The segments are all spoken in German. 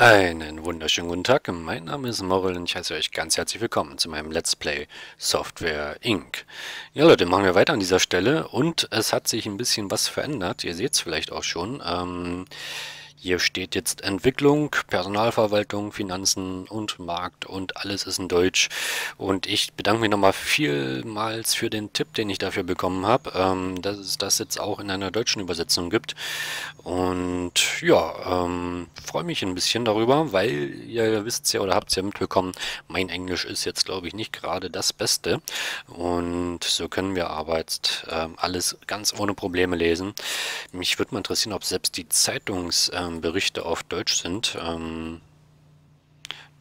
Einen wunderschönen guten Tag, mein Name ist Morrel und ich heiße euch ganz herzlich willkommen zu meinem Let's Play Software Inc. Ja Leute, machen wir weiter an dieser Stelle und es hat sich ein bisschen was verändert, ihr seht es vielleicht auch schon. Ähm, hier steht jetzt Entwicklung, Personalverwaltung, Finanzen und Markt und alles ist in Deutsch. Und ich bedanke mich nochmal vielmals für den Tipp, den ich dafür bekommen habe, ähm, dass es das jetzt auch in einer deutschen Übersetzung gibt. Und ja, ähm, freue mich ein bisschen darüber, weil ihr wisst ja oder habt es ja mitbekommen, mein Englisch ist jetzt glaube ich nicht gerade das Beste. Und so können wir aber jetzt ähm, alles ganz ohne Probleme lesen. Mich würde mal interessieren, ob selbst die Zeitungs- ähm, Berichte auf Deutsch sind. Ähm,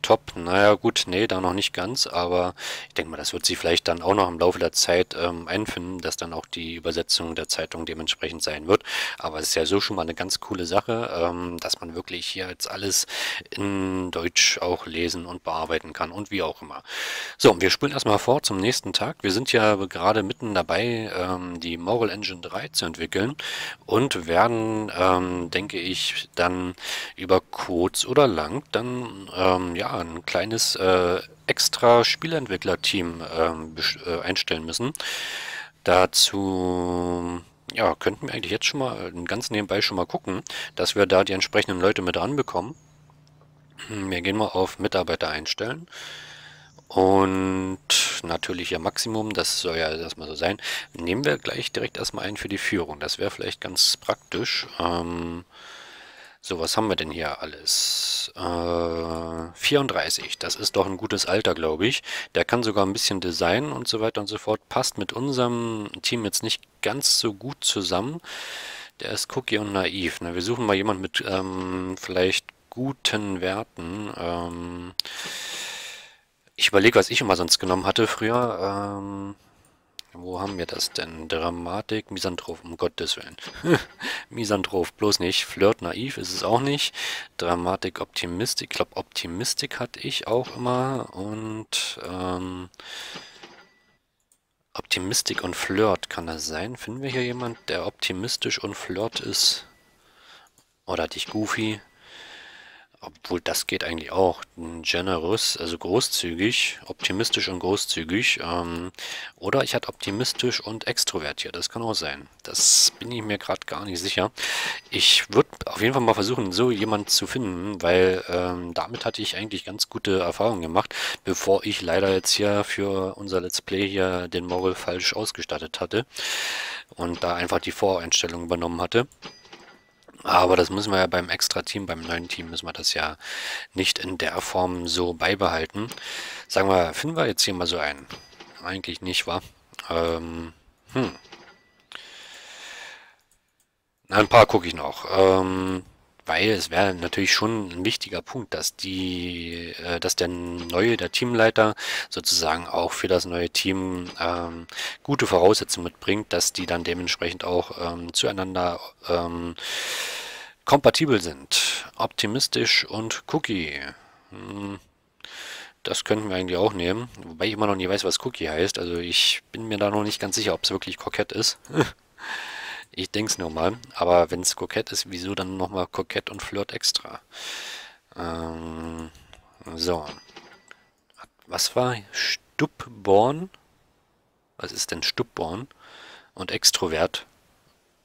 top. Naja gut, nee, da noch nicht ganz, aber ich denke mal, das wird sich vielleicht dann auch noch im Laufe der Zeit ähm, einfinden, dass dann auch die Übersetzung der Zeitung dementsprechend sein wird. Aber es ist ja so schon mal eine ganz coole Sache, ähm, dass man wirklich hier jetzt alles in Deutsch auch lesen und bearbeiten kann und wie auch immer. So, wir spulen erstmal vor zum nächsten Tag. Wir sind ja gerade mitten dabei, ähm, die Moral Engine 3 zu entwickeln und werden, ähm, denke ich, dann über kurz oder lang dann ähm, ja ein kleines äh, extra Spieleentwicklerteam ähm, äh, einstellen müssen. Dazu ja, könnten wir eigentlich jetzt schon mal äh, ganz nebenbei schon mal gucken, dass wir da die entsprechenden Leute mit ranbekommen. Hm, wir gehen mal auf Mitarbeiter einstellen. Und natürlich ja Maximum, das soll ja erstmal so sein. Nehmen wir gleich direkt erstmal einen für die Führung. Das wäre vielleicht ganz praktisch. Ähm, so, was haben wir denn hier alles? Äh, 34, das ist doch ein gutes Alter, glaube ich. Der kann sogar ein bisschen designen und so weiter und so fort. Passt mit unserem Team jetzt nicht ganz so gut zusammen. Der ist Cookie und naiv. Ne? Wir suchen mal jemanden mit ähm, vielleicht guten Werten. Ähm, ich überlege, was ich immer sonst genommen hatte früher. Ähm, wo haben wir das denn? Dramatik, Misanthrop, um Gottes Willen. Misanthrop, bloß nicht. Flirt, naiv ist es auch nicht. Dramatik, Optimistik. Ich glaube, Optimistik hatte ich auch immer. Und ähm, Optimistik und Flirt, kann das sein? Finden wir hier jemand, der optimistisch und Flirt ist? Oder hatte ich Goofy? Obwohl das geht eigentlich auch. Generous, also großzügig, optimistisch und großzügig. Ähm, oder ich hatte optimistisch und extrovertiert. Das kann auch sein. Das bin ich mir gerade gar nicht sicher. Ich würde auf jeden Fall mal versuchen, so jemand zu finden, weil ähm, damit hatte ich eigentlich ganz gute Erfahrungen gemacht, bevor ich leider jetzt hier für unser Let's Play hier den Moral falsch ausgestattet hatte und da einfach die Voreinstellung übernommen hatte. Aber das müssen wir ja beim Extra-Team, beim neuen Team müssen wir das ja nicht in der Form so beibehalten. Sagen wir, finden wir jetzt hier mal so einen. Eigentlich nicht, wa? Ähm, hm. Ein paar gucke ich noch. Ähm, weil es wäre natürlich schon ein wichtiger Punkt, dass die, äh, dass der neue, der Teamleiter sozusagen auch für das neue Team ähm, gute Voraussetzungen mitbringt, dass die dann dementsprechend auch ähm, zueinander ähm, kompatibel sind. Optimistisch und Cookie. Hm. Das könnten wir eigentlich auch nehmen, wobei ich immer noch nie weiß, was Cookie heißt. Also ich bin mir da noch nicht ganz sicher, ob es wirklich kokett ist. Ich denke es nur mal. Aber wenn es kokett ist, wieso dann nochmal kokett und flirt extra? Ähm, so. Was war Stubborn? Was ist denn Stubborn? Und Extrovert?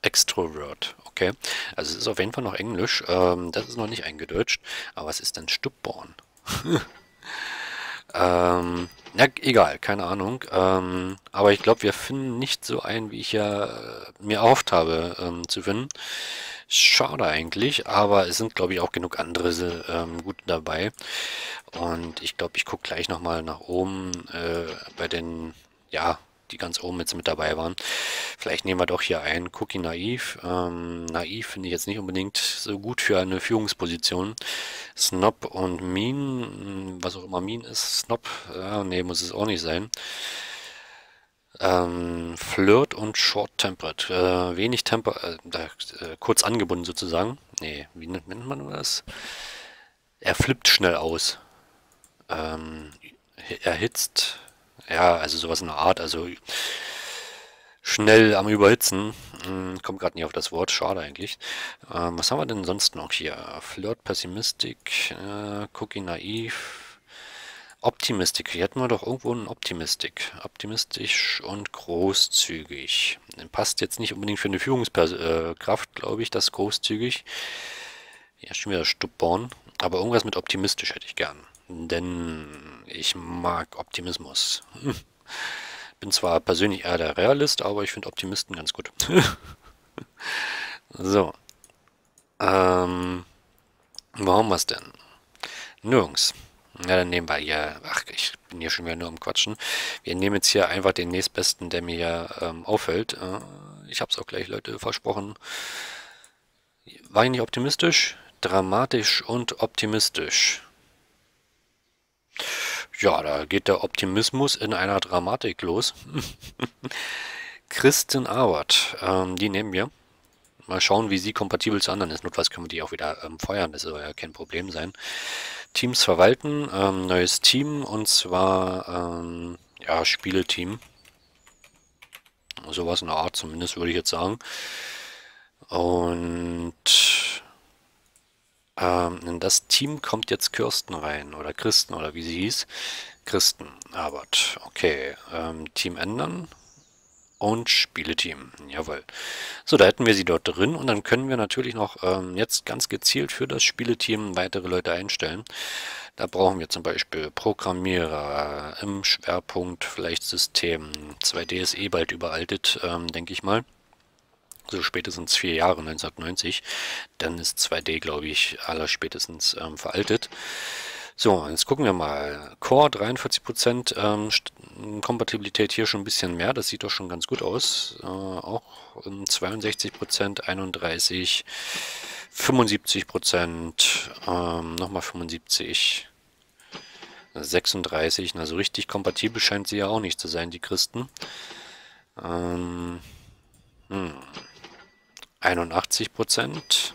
Extrovert, okay. Also es ist auf jeden Fall noch Englisch. Ähm, das ist noch nicht eingedeutscht. Aber was ist denn Stubborn? ähm, ja, egal, keine Ahnung. Ähm, aber ich glaube, wir finden nicht so ein, wie ich ja äh, mir erhofft habe ähm, zu finden. Schade eigentlich, aber es sind, glaube ich, auch genug andere ähm, gut dabei. Und ich glaube, ich gucke gleich nochmal nach oben äh, bei den, ja, die ganz oben jetzt mit dabei waren. Vielleicht nehmen wir doch hier ein Cookie Naiv. Ähm, naiv finde ich jetzt nicht unbedingt so gut für eine Führungsposition. Snob und Mean, was auch immer Mean ist, Snob, ja, nee, muss es auch nicht sein. Ähm, Flirt und Short-Tempered. Äh, wenig Temper, äh, äh, kurz angebunden sozusagen. Nee, wie nennt man das? Er flippt schnell aus. Ähm, erhitzt, ja, also sowas in der Art. Also schnell am Überhitzen. Hm, kommt gerade nicht auf das Wort, schade eigentlich. Ähm, was haben wir denn sonst noch hier? Flirt, Pessimistik, äh, Cookie, Naiv, Optimistik. Hier hätten wir doch irgendwo einen Optimistik. Optimistisch und großzügig. Passt jetzt nicht unbedingt für eine Führungskraft, äh, glaube ich, das großzügig. Ja, schon wieder Stubborn. Aber irgendwas mit optimistisch hätte ich gern. Denn ich mag Optimismus. Bin zwar persönlich eher der Realist, aber ich finde Optimisten ganz gut. so. Ähm, wo haben denn? Nirgends. Ja, dann nehmen wir hier, ach, ich bin hier schon wieder nur am Quatschen. Wir nehmen jetzt hier einfach den nächstbesten, der mir ähm, auffällt. Äh, ich habe es auch gleich, Leute, versprochen. War ich nicht optimistisch? Dramatisch und optimistisch. Ja, da geht der Optimismus in einer Dramatik los. Kristen Arbert, ähm, die nehmen wir. Mal schauen, wie sie kompatibel zu anderen ist. Notfalls können wir die auch wieder ähm, feuern, das soll ja kein Problem sein. Teams verwalten, ähm, neues Team und zwar, ähm, ja, Spieleteam. Sowas in der Art zumindest, würde ich jetzt sagen. Und ähm, in das Team kommt jetzt Kirsten rein oder Christen oder wie sie hieß. Christen, Arbeit. Okay, ähm, Team ändern und Spieleteam. Jawohl. So, da hätten wir sie dort drin und dann können wir natürlich noch ähm, jetzt ganz gezielt für das Spieleteam weitere Leute einstellen. Da brauchen wir zum Beispiel Programmierer im Schwerpunkt, vielleicht System. 2D ist eh bald überaltet, ähm, denke ich mal so spätestens vier Jahre, 1990, dann ist 2D, glaube ich, aller spätestens ähm, veraltet. So, jetzt gucken wir mal. Core 43%, ähm, Kompatibilität hier schon ein bisschen mehr, das sieht doch schon ganz gut aus. Äh, auch ähm, 62%, 31, 75%, ähm, nochmal 75, 36, na so richtig kompatibel scheint sie ja auch nicht zu sein, die Christen. Ähm, hm. 81 Prozent.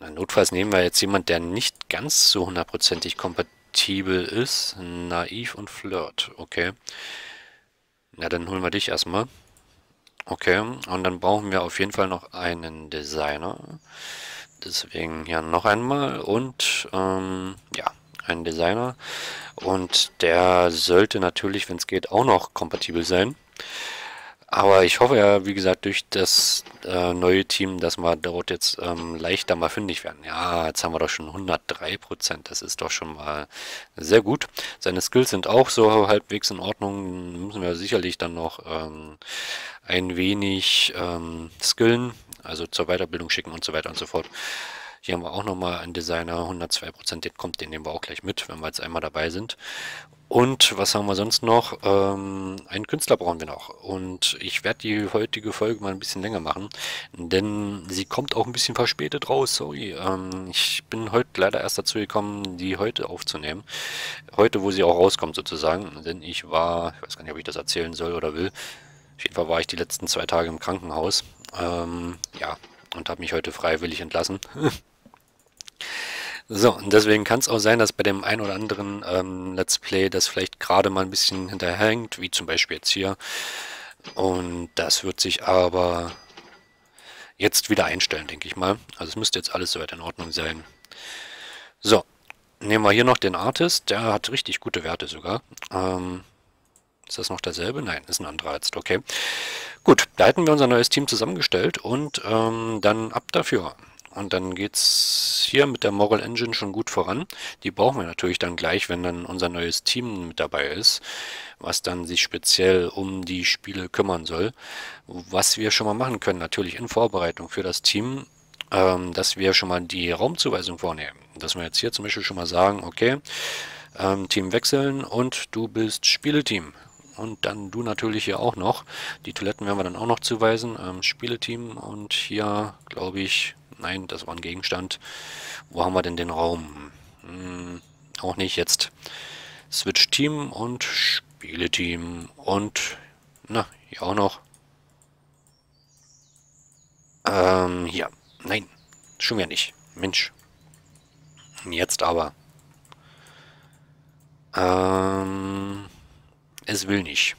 Notfalls nehmen wir jetzt jemand, der nicht ganz so hundertprozentig kompatibel ist. Naiv und Flirt. Okay. Na, dann holen wir dich erstmal. Okay, und dann brauchen wir auf jeden Fall noch einen Designer. Deswegen hier noch einmal und ähm, ja, einen Designer. Und der sollte natürlich, wenn es geht, auch noch kompatibel sein. Aber ich hoffe ja, wie gesagt, durch das äh, neue Team, dass wir dort jetzt ähm, leichter mal fündig werden. Ja, jetzt haben wir doch schon 103 Prozent. Das ist doch schon mal sehr gut. Seine Skills sind auch so halbwegs in Ordnung. Müssen wir sicherlich dann noch ähm, ein wenig ähm, skillen, also zur Weiterbildung schicken und so weiter und so fort. Hier haben wir auch nochmal einen Designer, 102%, den kommt, den nehmen wir auch gleich mit, wenn wir jetzt einmal dabei sind. Und was haben wir sonst noch? Ähm, einen Künstler brauchen wir noch. Und ich werde die heutige Folge mal ein bisschen länger machen, denn sie kommt auch ein bisschen verspätet raus. Sorry, ähm, ich bin heute leider erst dazu gekommen, die heute aufzunehmen. Heute, wo sie auch rauskommt sozusagen. Denn ich war, ich weiß gar nicht, ob ich das erzählen soll oder will. Auf jeden Fall war ich die letzten zwei Tage im Krankenhaus. Ähm, ja, und habe mich heute freiwillig entlassen. So, und deswegen kann es auch sein, dass bei dem ein oder anderen ähm, Let's Play das vielleicht gerade mal ein bisschen hinterhängt, wie zum Beispiel jetzt hier. Und das wird sich aber jetzt wieder einstellen, denke ich mal. Also es müsste jetzt alles soweit in Ordnung sein. So, nehmen wir hier noch den Artist. Der hat richtig gute Werte sogar. Ähm, ist das noch derselbe? Nein, ist ein anderer jetzt. Okay. Gut, da hätten wir unser neues Team zusammengestellt und ähm, dann ab dafür. Und dann geht es hier mit der Moral Engine schon gut voran. Die brauchen wir natürlich dann gleich, wenn dann unser neues Team mit dabei ist, was dann sich speziell um die Spiele kümmern soll. Was wir schon mal machen können, natürlich in Vorbereitung für das Team, ähm, dass wir schon mal die Raumzuweisung vornehmen. Dass wir jetzt hier zum Beispiel schon mal sagen, okay, ähm, Team wechseln und du bist Spieleteam. Und dann du natürlich hier auch noch. Die Toiletten werden wir dann auch noch zuweisen. Ähm, Spieleteam und hier, glaube ich, Nein, das war ein Gegenstand. Wo haben wir denn den Raum? Hm, auch nicht jetzt. Switch-Team und Spieleteam und, na, hier auch noch. Ähm, hier. Nein, schon wieder nicht. Mensch. Jetzt aber. Ähm, es will nicht.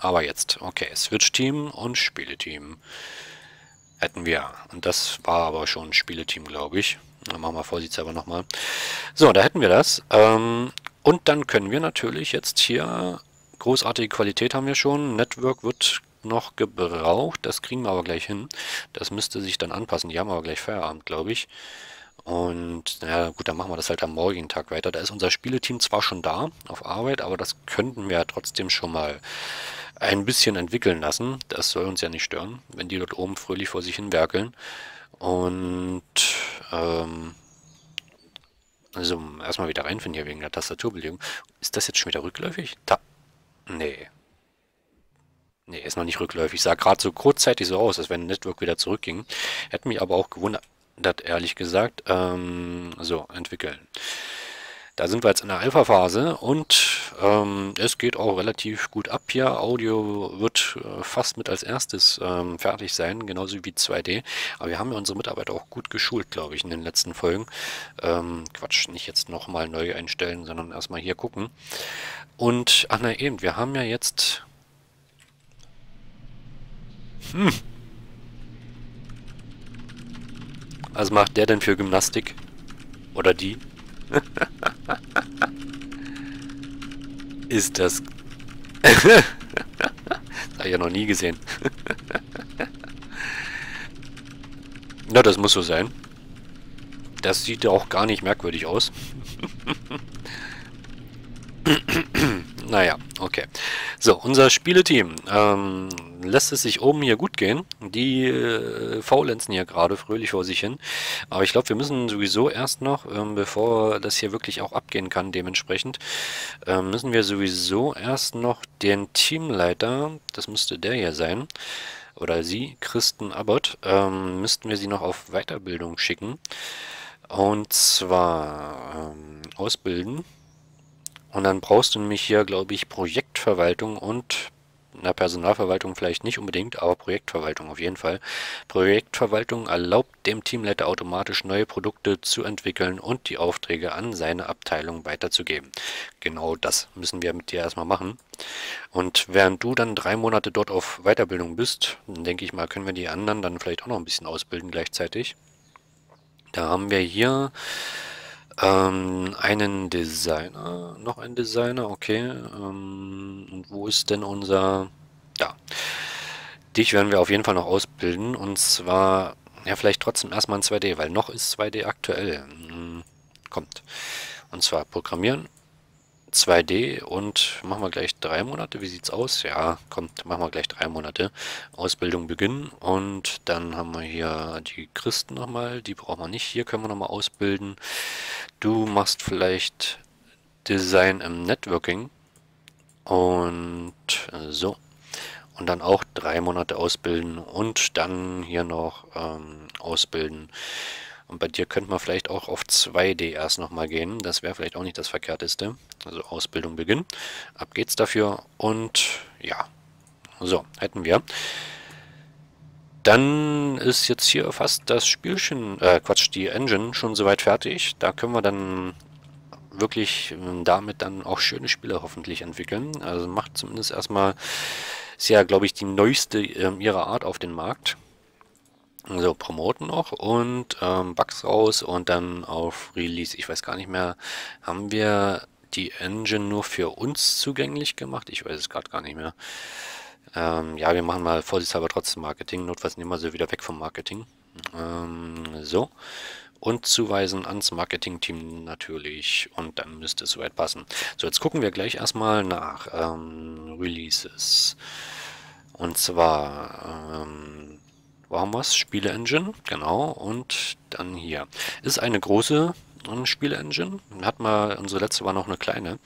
Aber jetzt, okay, Switch-Team und Spieleteam hätten wir. Und das war aber schon Spieleteam, glaube ich. Dann machen wir vorsichtshalber nochmal. So, da hätten wir das. Ähm, und dann können wir natürlich jetzt hier, großartige Qualität haben wir schon, Network wird noch gebraucht, das kriegen wir aber gleich hin. Das müsste sich dann anpassen, die haben aber gleich Feierabend, glaube ich. Und naja, gut, dann machen wir das halt am morgigen Tag weiter. Da ist unser Spieleteam zwar schon da auf Arbeit, aber das könnten wir ja trotzdem schon mal ein bisschen entwickeln lassen. Das soll uns ja nicht stören, wenn die dort oben fröhlich vor sich hin werkeln. Und ähm, also erstmal wieder reinfinden hier wegen der Tastaturbelegung. Ist das jetzt schon wieder rückläufig? Da. Nee. Nee, ist noch nicht rückläufig. Sah gerade so kurzzeitig so aus, als wenn Network wieder zurückging. Hätte mich aber auch gewundert, ehrlich gesagt. Ähm, so, entwickeln. Da sind wir jetzt in der Alpha-Phase und ähm, es geht auch relativ gut ab hier. Audio wird äh, fast mit als erstes ähm, fertig sein, genauso wie 2D. Aber wir haben ja unsere Mitarbeiter auch gut geschult, glaube ich, in den letzten Folgen. Ähm, Quatsch, nicht jetzt nochmal neu einstellen, sondern erstmal hier gucken. Und, ach na eben, wir haben ja jetzt... Hm. Was macht der denn für Gymnastik? Oder die? Ist das... das habe ich ja noch nie gesehen. Na, das muss so sein. Das sieht ja auch gar nicht merkwürdig aus. naja, okay. So, unser Spieleteam. Ähm, lässt es sich oben hier gut gehen. Die äh, faulenzen hier gerade fröhlich vor sich hin. Aber ich glaube, wir müssen sowieso erst noch, ähm, bevor das hier wirklich auch abgehen kann, dementsprechend, ähm, müssen wir sowieso erst noch den Teamleiter, das müsste der hier sein, oder sie, Christen Abbott, ähm, müssten wir sie noch auf Weiterbildung schicken. Und zwar ähm, ausbilden. Und dann brauchst du nämlich hier, glaube ich, Projektverwaltung und na, Personalverwaltung vielleicht nicht unbedingt, aber Projektverwaltung auf jeden Fall. Projektverwaltung erlaubt dem Teamleiter automatisch neue Produkte zu entwickeln und die Aufträge an seine Abteilung weiterzugeben. Genau das müssen wir mit dir erstmal machen. Und während du dann drei Monate dort auf Weiterbildung bist, denke ich mal, können wir die anderen dann vielleicht auch noch ein bisschen ausbilden gleichzeitig. Da haben wir hier ähm, einen Designer, noch ein Designer, okay. Ähm, und wo ist denn unser... Da. Dich werden wir auf jeden Fall noch ausbilden. Und zwar, ja, vielleicht trotzdem erstmal in 2D, weil noch ist 2D aktuell. Hm, kommt. Und zwar Programmieren 2D und machen wir gleich drei Monate. Wie sieht's aus? Ja, kommt, machen wir gleich drei Monate. Ausbildung beginnen und dann haben wir hier die Christen nochmal. Die brauchen wir nicht. Hier können wir nochmal ausbilden. Du machst vielleicht Design im Networking und so. Und dann auch drei Monate ausbilden und dann hier noch ähm, ausbilden und bei dir könnte man vielleicht auch auf 2D erst nochmal gehen. Das wäre vielleicht auch nicht das Verkehrteste. Also Ausbildung beginnen. Ab geht's dafür. Und ja, so, hätten wir. Dann ist jetzt hier fast das Spielchen, äh, Quatsch, die Engine schon soweit fertig. Da können wir dann wirklich ähm, damit dann auch schöne Spiele hoffentlich entwickeln. Also macht zumindest erstmal, ist ja, glaube ich, die neueste äh, ihrer Art auf den Markt. So, promoten noch und ähm, Bugs raus und dann auf Release. Ich weiß gar nicht mehr, haben wir die Engine nur für uns zugänglich gemacht? Ich weiß es gerade gar nicht mehr. Ähm, ja, wir machen mal vorsichtshalber trotzdem Marketing. Notfalls nehmen wir sie wieder weg vom Marketing. Ähm, so. Und zuweisen ans Marketing-Team natürlich. Und dann müsste es soweit passen. So, jetzt gucken wir gleich erstmal nach ähm, Releases. Und zwar ähm, wo haben wir es? Spiele-Engine, genau. Und dann hier. Ist eine große Spiele-Engine. Hat mal, unsere letzte war noch eine kleine.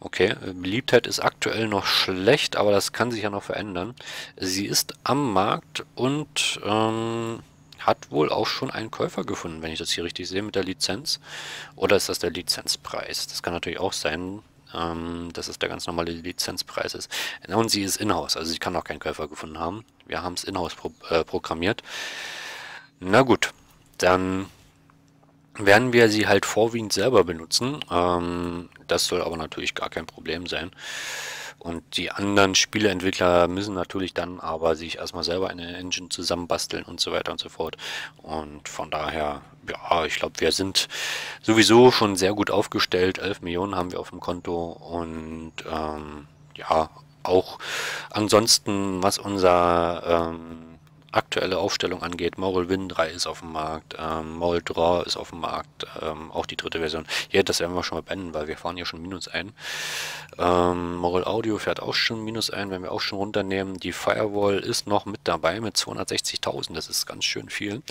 Okay, Beliebtheit ist aktuell noch schlecht, aber das kann sich ja noch verändern. Sie ist am Markt und ähm, hat wohl auch schon einen Käufer gefunden, wenn ich das hier richtig sehe, mit der Lizenz. Oder ist das der Lizenzpreis? Das kann natürlich auch sein, ähm, dass es der ganz normale Lizenzpreis ist. Und sie ist in-house, also sie kann auch keinen Käufer gefunden haben. Wir haben es in-house pro äh, programmiert. Na gut, dann werden wir sie halt vorwiegend selber benutzen. Ähm, das soll aber natürlich gar kein Problem sein. Und die anderen Spieleentwickler müssen natürlich dann aber sich erstmal selber eine Engine zusammenbasteln und so weiter und so fort. Und von daher, ja, ich glaube, wir sind sowieso schon sehr gut aufgestellt. 11 Millionen haben wir auf dem Konto und ähm, ja, auch ansonsten, was unser ähm, aktuelle Aufstellung angeht. Moral Win 3 ist auf dem Markt, ähm, Moral Draw ist auf dem Markt, ähm, auch die dritte Version. Ja, das werden wir schon mal beenden, weil wir fahren ja schon Minus ein. Ähm, Moral Audio fährt auch schon Minus ein, wenn wir auch schon runternehmen. Die Firewall ist noch mit dabei mit 260.000, das ist ganz schön viel.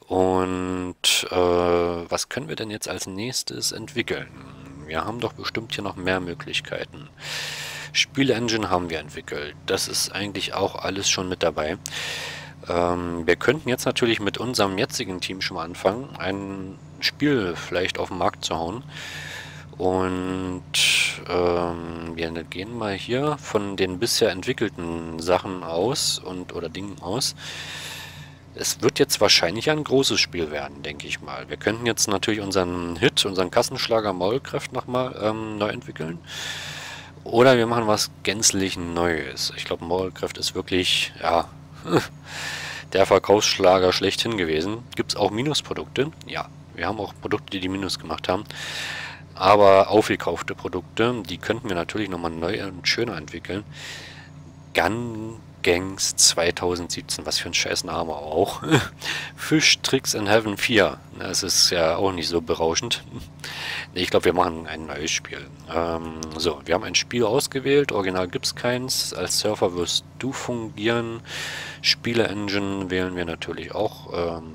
Und äh, was können wir denn jetzt als nächstes entwickeln? Wir haben doch bestimmt hier noch mehr Möglichkeiten. Spielengine haben wir entwickelt. Das ist eigentlich auch alles schon mit dabei. Ähm, wir könnten jetzt natürlich mit unserem jetzigen Team schon mal anfangen, ein Spiel vielleicht auf den Markt zu hauen. Und ähm, wir gehen mal hier von den bisher entwickelten Sachen aus und oder Dingen aus. Es wird jetzt wahrscheinlich ein großes Spiel werden, denke ich mal. Wir könnten jetzt natürlich unseren Hit, unseren Kassenschlager Maulkraft nochmal ähm, neu entwickeln. Oder wir machen was gänzlich Neues. Ich glaube, Maulkraft ist wirklich, ja, der Verkaufsschlager schlechthin gewesen. Gibt es auch Minusprodukte? Ja, wir haben auch Produkte, die die Minus gemacht haben. Aber aufgekaufte Produkte, die könnten wir natürlich nochmal neu und schöner entwickeln. Gun Gangs 2017, was für ein scheiß Name auch. Fish Tricks in Heaven 4. Das ist ja auch nicht so berauschend. Ich glaube, wir machen ein neues Spiel. Ähm, so, wir haben ein Spiel ausgewählt. Original gibt es keins. Als Surfer wirst du fungieren. Spiele-Engine wählen wir natürlich auch ähm,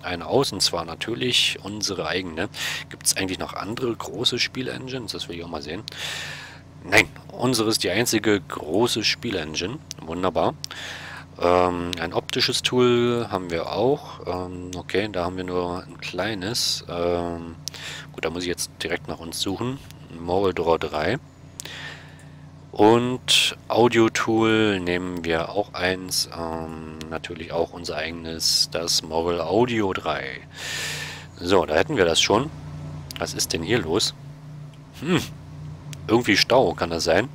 eine aus. Und zwar natürlich unsere eigene. Gibt es eigentlich noch andere große Spiele-Engines? Das will ich auch mal sehen. Nein, unsere ist die einzige große Spielengine. Wunderbar. Ähm, ein optisches Tool haben wir auch. Ähm, okay, da haben wir nur ein kleines. Ähm, gut, da muss ich jetzt direkt nach uns suchen. Moral Draw 3. Und Audio-Tool nehmen wir auch eins. Ähm, natürlich auch unser eigenes, das Moral Audio 3. So, da hätten wir das schon. Was ist denn hier los? Hm, irgendwie Stau, kann das sein?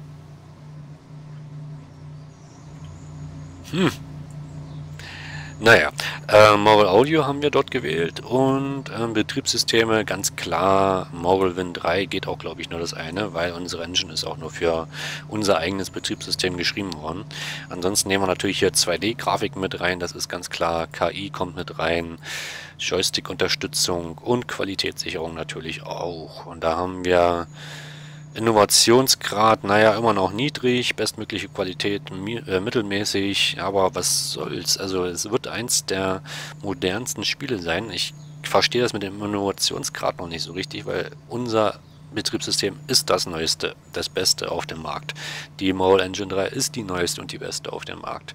Hm. Naja, äh, Moral Audio haben wir dort gewählt und äh, Betriebssysteme, ganz klar, Moral Win 3 geht auch, glaube ich, nur das eine, weil unsere Engine ist auch nur für unser eigenes Betriebssystem geschrieben worden. Ansonsten nehmen wir natürlich hier 2D-Grafik mit rein, das ist ganz klar, KI kommt mit rein, Joystick-Unterstützung und Qualitätssicherung natürlich auch. Und da haben wir Innovationsgrad, naja, immer noch niedrig, bestmögliche Qualität äh, mittelmäßig, aber was soll's. Also es wird eins der modernsten Spiele sein. Ich verstehe das mit dem Innovationsgrad noch nicht so richtig, weil unser Betriebssystem ist das neueste, das beste auf dem Markt. Die Mole Engine 3 ist die neueste und die beste auf dem Markt.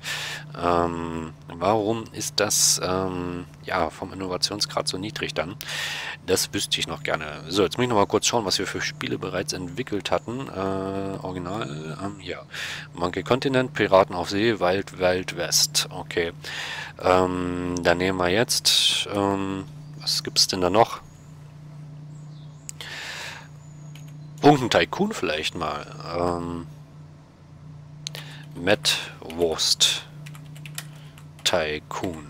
Ähm, warum ist das ähm, ja, vom Innovationsgrad so niedrig dann? Das wüsste ich noch gerne. So, jetzt muss ich noch mal kurz schauen, was wir für Spiele bereits entwickelt hatten. Äh, original, ähm, ja. Monkey Continent, Piraten auf See, Wild Wild West. Okay. Ähm, dann nehmen wir jetzt, ähm, was gibt es denn da noch? Irgendein Tycoon vielleicht mal. Ähm, Matt Wurst Tycoon.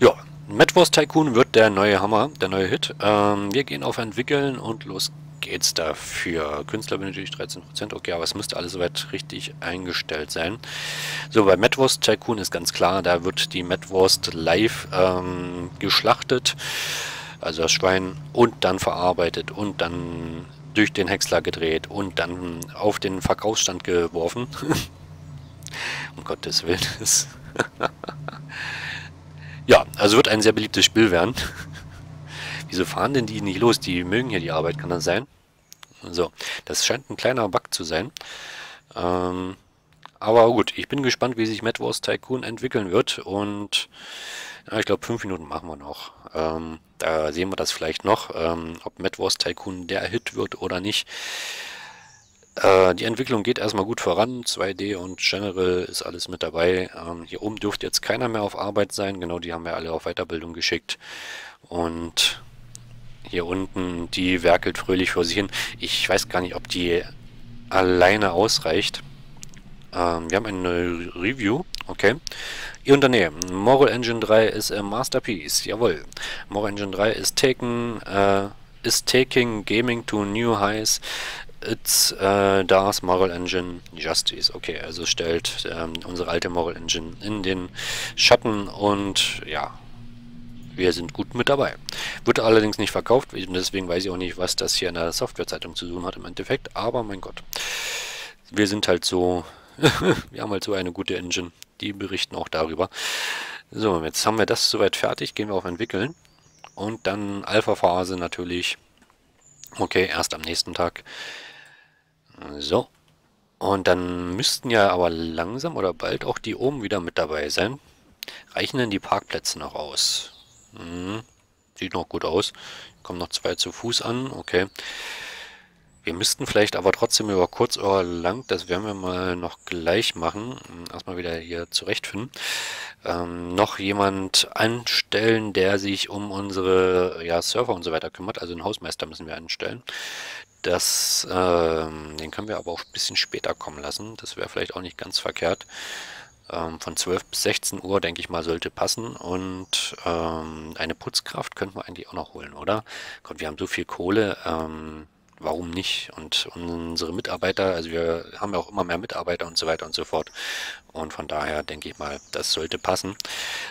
Ja, Matt Wurst Tycoon wird der neue Hammer, der neue Hit. Ähm, wir gehen auf Entwickeln und los geht's dafür. Künstler benötigt 13%, okay, aber es müsste alles soweit richtig eingestellt sein. So, bei Madwurst Tycoon ist ganz klar, da wird die Madwurst live ähm, geschlachtet also das Schwein, und dann verarbeitet und dann durch den Häcksler gedreht und dann auf den Verkaufsstand geworfen. um Gottes Willen. ja, also wird ein sehr beliebtes Spiel werden. Wieso fahren denn die nicht los? Die mögen hier die Arbeit, kann das sein? So, das scheint ein kleiner Bug zu sein. Ähm, aber gut, ich bin gespannt, wie sich Mad Wars Tycoon entwickeln wird und ja, ich glaube, fünf Minuten machen wir noch. Ähm, da sehen wir das vielleicht noch, ähm, ob Mad Wars Tycoon der Hit wird oder nicht. Äh, die Entwicklung geht erstmal gut voran. 2D und General ist alles mit dabei. Ähm, hier oben dürfte jetzt keiner mehr auf Arbeit sein. Genau, die haben wir alle auf Weiterbildung geschickt. Und hier unten, die werkelt fröhlich vor sich hin. Ich weiß gar nicht, ob die alleine ausreicht. Ähm, wir haben eine Review, okay. Ihr Unternehmen, Moral Engine 3 ist a masterpiece, jawohl. Moral Engine 3 ist taken, uh, is taking gaming to new highs. It's uh, das Moral Engine Justice. Okay, also stellt ähm, unsere alte Moral Engine in den Schatten und ja, wir sind gut mit dabei. Wird allerdings nicht verkauft, deswegen weiß ich auch nicht, was das hier in der Softwarezeitung zu tun hat im Endeffekt, aber mein Gott. Wir sind halt so, wir haben halt so eine gute Engine, die berichten auch darüber. So, jetzt haben wir das soweit fertig, gehen wir auf Entwickeln und dann Alpha-Phase natürlich. Okay, erst am nächsten Tag. So. Und dann müssten ja aber langsam oder bald auch die oben wieder mit dabei sein. Reichen denn die Parkplätze noch aus? Hm, sieht noch gut aus. Kommen noch zwei zu Fuß an, okay. Wir müssten vielleicht aber trotzdem über kurz oder lang, das werden wir mal noch gleich machen, hm, erstmal wieder hier zurechtfinden, ähm, noch jemand anstellen, der sich um unsere ja, Server und so weiter kümmert. Also einen Hausmeister müssen wir anstellen. Das, ähm, den können wir aber auch ein bisschen später kommen lassen. Das wäre vielleicht auch nicht ganz verkehrt. Ähm, von 12 bis 16 Uhr, denke ich mal, sollte passen. Und ähm, eine Putzkraft könnten wir eigentlich auch noch holen, oder? Gott, wir haben so viel Kohle. Ähm, warum nicht? Und unsere Mitarbeiter, also wir haben ja auch immer mehr Mitarbeiter und so weiter und so fort. Und von daher denke ich mal, das sollte passen.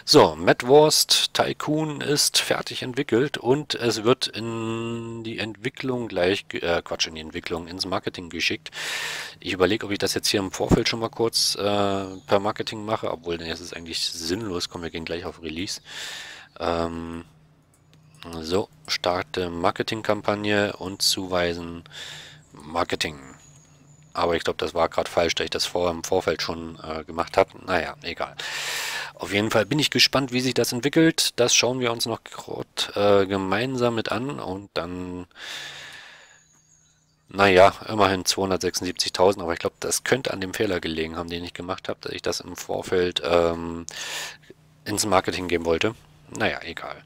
So, MadWurst Tycoon ist fertig entwickelt und es wird in die Entwicklung gleich, äh, Quatsch, in die Entwicklung, ins Marketing geschickt. Ich überlege, ob ich das jetzt hier im Vorfeld schon mal kurz äh, per Marketing mache, obwohl das ist eigentlich sinnlos, kommen wir gehen gleich auf Release. Ähm, so, starte Marketingkampagne und zuweisen Marketing. Aber ich glaube, das war gerade falsch, da ich das vor im Vorfeld schon äh, gemacht habe. Naja, egal. Auf jeden Fall bin ich gespannt, wie sich das entwickelt. Das schauen wir uns noch grad, äh, gemeinsam mit an und dann, naja, immerhin 276.000, aber ich glaube, das könnte an dem Fehler gelegen haben, den ich gemacht habe, dass ich das im Vorfeld ähm, ins Marketing geben wollte. Naja, egal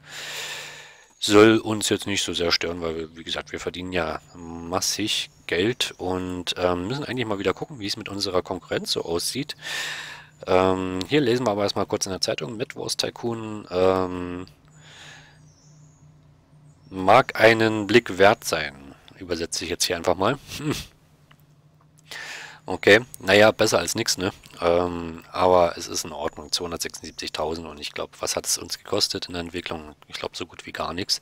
soll uns jetzt nicht so sehr stören, weil, wir, wie gesagt, wir verdienen ja massig Geld und ähm, müssen eigentlich mal wieder gucken, wie es mit unserer Konkurrenz so aussieht. Ähm, hier lesen wir aber erstmal kurz in der Zeitung, Midwurst Tycoon ähm, mag einen Blick wert sein. Übersetze ich jetzt hier einfach mal. Okay, naja, besser als nichts, ne? Ähm, aber es ist in Ordnung, 276.000 und ich glaube, was hat es uns gekostet in der Entwicklung? Ich glaube, so gut wie gar nichts.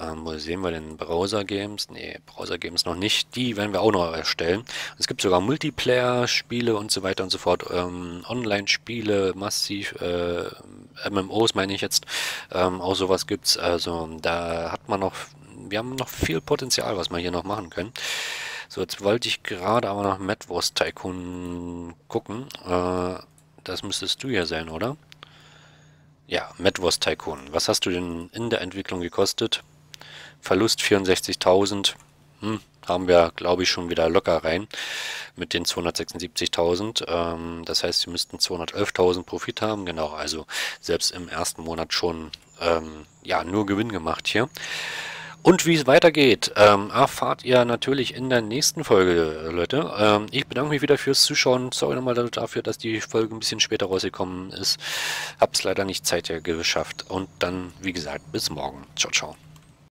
Ähm, wo sehen wir denn Browser Games? Ne, Browser Games noch nicht. Die werden wir auch noch erstellen. Es gibt sogar Multiplayer-Spiele und so weiter und so fort. Ähm, Online-Spiele, massiv, äh, MMOs meine ich jetzt. Ähm, auch sowas gibt's. Also da hat man noch, wir haben noch viel Potenzial, was wir hier noch machen können. So, jetzt wollte ich gerade aber nach Madwurst Tycoon gucken. Äh, das müsstest du ja sein, oder? Ja, Madwurst Tycoon. Was hast du denn in der Entwicklung gekostet? Verlust 64.000. Hm, haben wir, glaube ich, schon wieder locker rein mit den 276.000. Ähm, das heißt, sie müssten 211.000 Profit haben. Genau, also selbst im ersten Monat schon ähm, ja nur Gewinn gemacht hier. Und wie es weitergeht, ähm, erfahrt ihr natürlich in der nächsten Folge, Leute. Ähm, ich bedanke mich wieder fürs Zuschauen. Sorry nochmal dafür, dass die Folge ein bisschen später rausgekommen ist. Hab's leider nicht zeitlich geschafft. Und dann, wie gesagt, bis morgen. Ciao, ciao.